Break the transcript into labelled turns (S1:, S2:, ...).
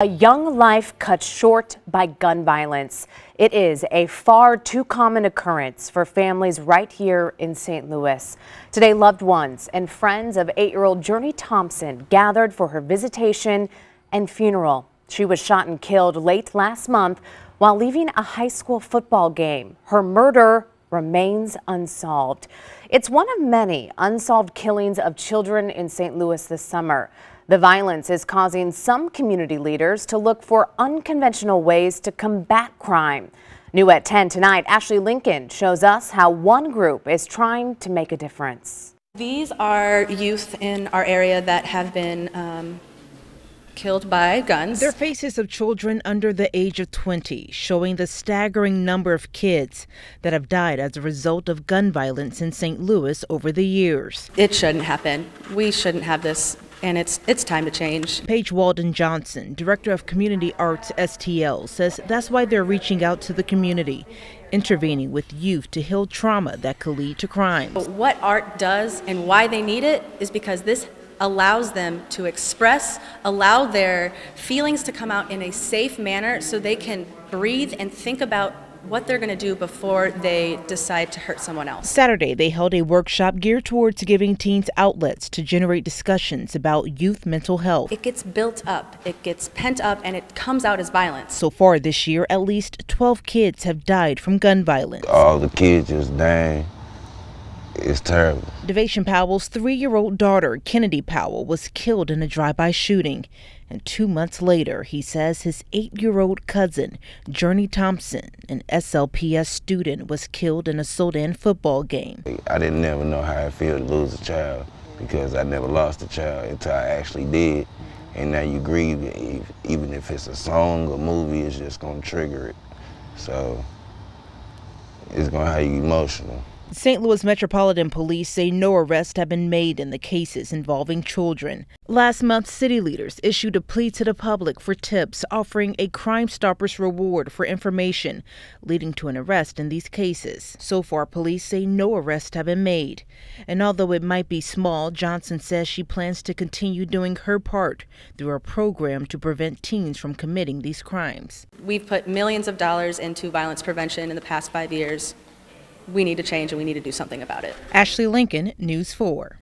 S1: A young life cut short by gun violence. It is a far too common occurrence for families right here in St. Louis. Today, loved ones and friends of eight-year-old Journey Thompson gathered for her visitation and funeral. She was shot and killed late last month while leaving a high school football game. Her murder remains unsolved. It's one of many unsolved killings of children in St. Louis this summer. The violence is causing some community leaders to look for unconventional ways to combat crime. New at 10 tonight, Ashley Lincoln shows us how one group is trying to make a difference.
S2: These are youth in our area that have been um, killed by guns.
S3: They're faces of children under the age of 20, showing the staggering number of kids that have died as a result of gun violence in St. Louis over the years.
S2: It shouldn't happen. We shouldn't have this and it's it's time to change.
S3: Paige Walden Johnson, director of Community Arts STL, says that's why they're reaching out to the community, intervening with youth to heal trauma that could lead to crimes.
S2: What art does and why they need it is because this allows them to express, allow their feelings to come out in a safe manner so they can breathe and think about what they're going to do before they decide to hurt someone else.
S3: Saturday, they held a workshop geared towards giving teens outlets to generate discussions about youth mental health.
S2: It gets built up, it gets pent up, and it comes out as violence.
S3: So far this year, at least 12 kids have died from gun violence.
S4: All the kids just dying. It's terrible.
S3: Devation Powell's three year old daughter, Kennedy Powell, was killed in a drive by shooting. And two months later, he says his eight year old cousin, Journey Thompson, an SLPS student, was killed in a Soldan football game.
S4: I didn't never know how it feels to lose a child because I never lost a child until I actually did. And now you grieve, even if it's a song or movie, it's just going to trigger it. So it's going to have you emotional.
S3: St. Louis Metropolitan Police say no arrests have been made in the cases involving children. Last month, city leaders issued a plea to the public for tips offering a Crime Stoppers reward for information, leading to an arrest in these cases. So far, police say no arrests have been made. And although it might be small, Johnson says she plans to continue doing her part through a program to prevent teens from committing these crimes.
S2: We've put millions of dollars into violence prevention in the past five years we need to change and we need to do something about it.
S3: Ashley Lincoln, News 4.